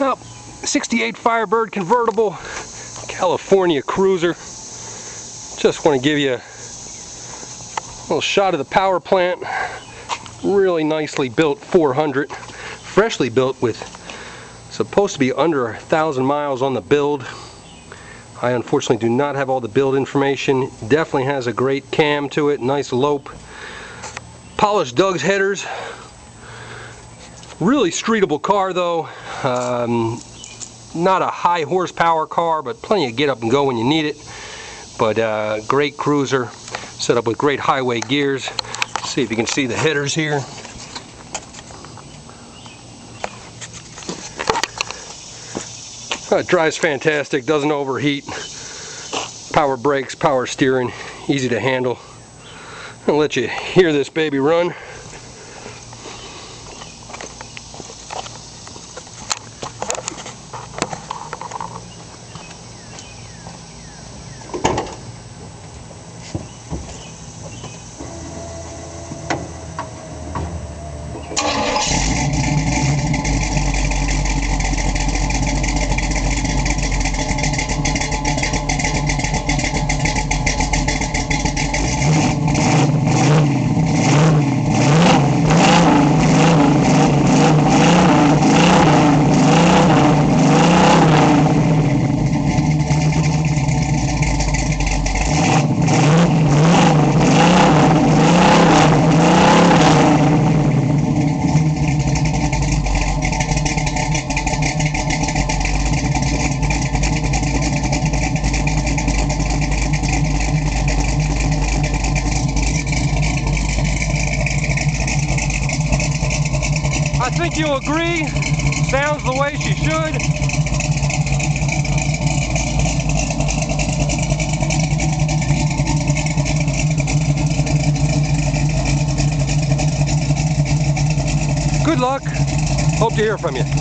Well, 68 Firebird convertible, California cruiser. Just want to give you a little shot of the power plant. Really nicely built 400, freshly built with supposed to be under a thousand miles on the build. I unfortunately do not have all the build information. Definitely has a great cam to it, nice lope. Polished Doug's headers. Really streetable car though. Um, not a high horsepower car, but plenty of get up and go when you need it. But uh, great cruiser, set up with great highway gears. see if you can see the headers here. it drives fantastic, doesn't overheat. Power brakes, power steering, easy to handle. I'll let you hear this baby run. I think you'll agree, sounds the way she should. Good luck. Hope to hear from you.